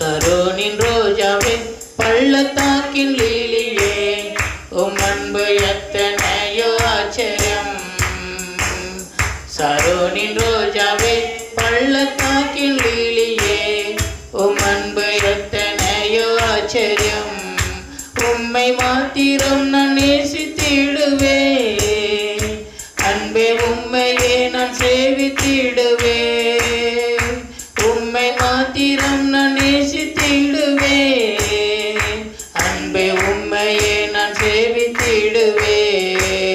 சரோனின் ரோஜாவே பள்ளத்தாக்கின் லீலியே உம் அன்பு எத்தனையோ ஆச்சரியம் சரோனின் ரோஜாவே சேவித்திடுவே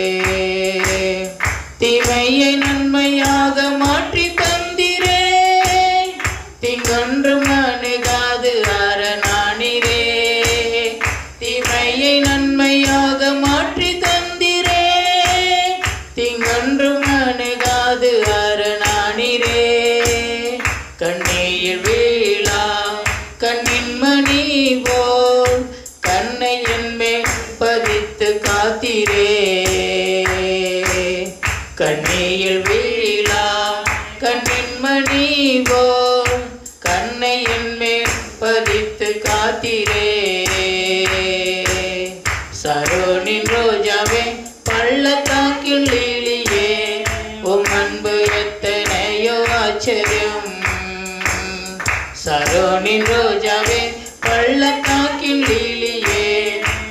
பள்ளத்தாக்கின் லீலியே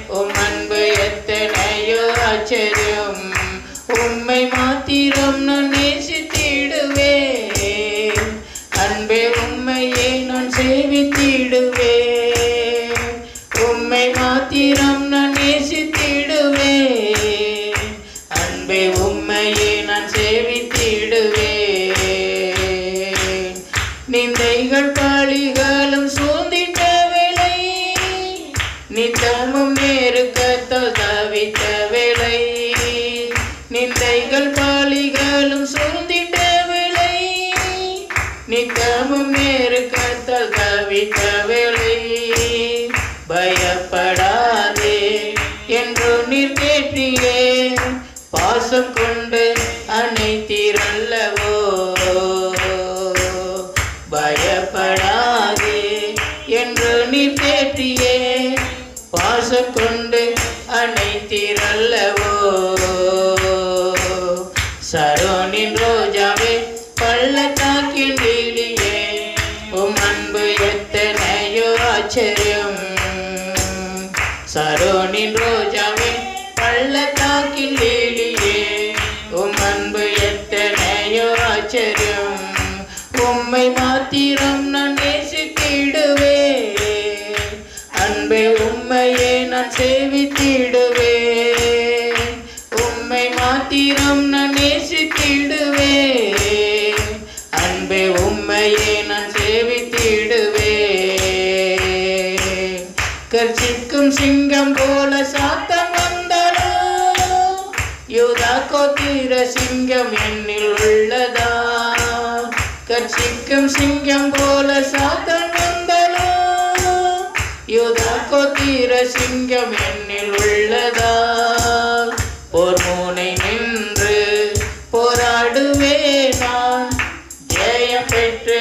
உம் அன்பு எத்தனையோ ஆச்சரியம் உம்மை மாத்திரம் நான் நேசித்திடுவேன். அன்பே உம்மையே நான் சேவித்திடுவேன். உம்மை மாத்திரம் நான் நேசித்திடுவேன். அன்பே உம்மையே நான் சேவித்திடுவேன். நிந்தைகள் நித்தமும் நேருக்கத்தால் தவித்த வேலை பயப்படாதே என்று நீர் கேட்டியே பாசம் கொண்டு அனைத்தீரல்லவோ பயப்படாதே என்று நீர் கேட்டியே பாசம் கொண்டு அனைத்தீரல்லவோ சரோ நின்றோ சிங்கம் போல சாத்தம் வந்தாலும் யூதா கோத்திர சிங்கம் என்னில் உள்ளதா? கட்சிக்கும் சிங்கம் போல சாத்தம் வந்தனோ? யூதா கோத்திர சிங்கம் என்னில் உள்ளதா? போர் மூனை நின்று போராடுவே நான் ஜெயம் பெற்று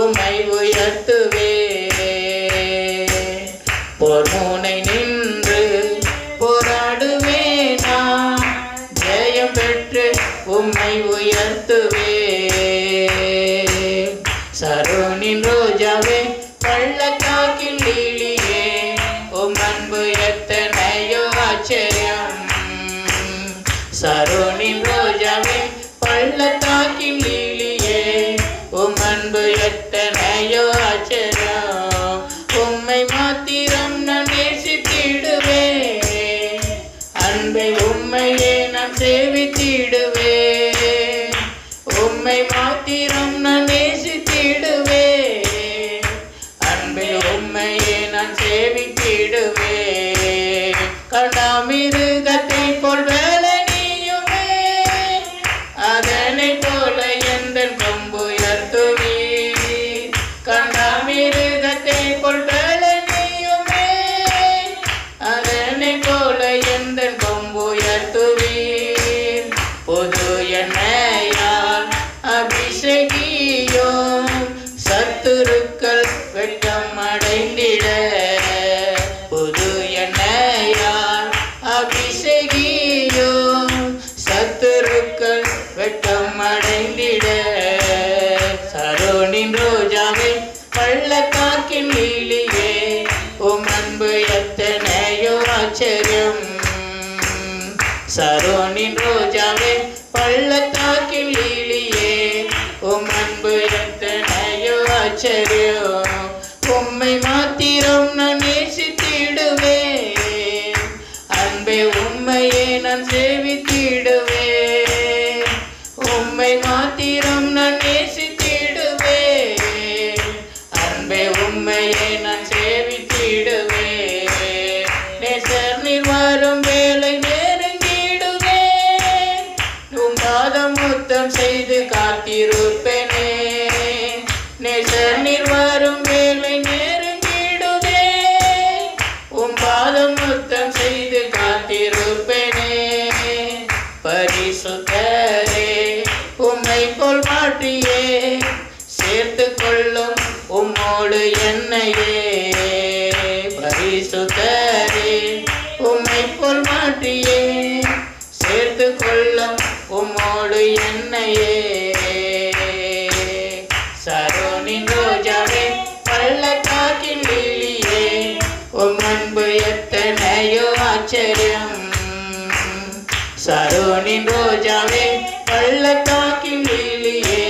உமை உயர்த்துவே. போர் மூனை நின்று என்னையால் அபிஷேகியோ சத்துருக்கள் வெட்டம் அடைந்திட. புது என்னையால் அபிஷேகியோ சத்துருக்கள் வெட்டம் அடைந்திட. சரோனின் ரோஜாவே பள்ளத்தாக்கின் லீலியே உம் அன்பு எத்தனையோ ஆச்சரியம். சரோனின் ரோஜாவே பள்ளத்தாக்கில் இழியே உம் அன்பு எத்தனையோ ஆச்சரியோ உம்மை மாத்திரம் நான் நேசித்திடுவேன் அன்பே உம்மையே நான் சேவித்திடுவேன் உம்மை மாத்திரம் நான் நேசித்திடுவேன் அன்பே உம்மையே நான் சேவித்திடுவேன் நேசர் நீர் வரும் காத்திருப்பேனே. நேசர் நீர் வரும் வேலை நெருங்கிடுதே. உம் பாதம் முத்தம் செய்து காத்திருப்பேனே. பரிசுத்தரே உம்மை போல் மாற்றியே. சேர்த்து கொள்ளும் உம்மோடு என்னையே. பரிசுத்தரே பள்ளத்தாக்கின் உம் அன்பு எத்தனையோ ஆச்சரியம். சரோனின் ரோஜாவே பள்ளத்தாக்கின் லீலியே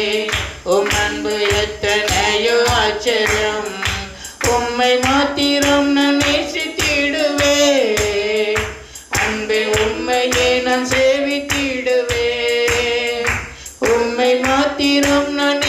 உம் அன்பு எத்தனையோ ஆச்சரியம். உம்மை மாத்திரம் நான் நேசித்திடுவே அன்பை உம்மையே நான் சேவித்திடுவே உம்மை மாத்திரம் நான்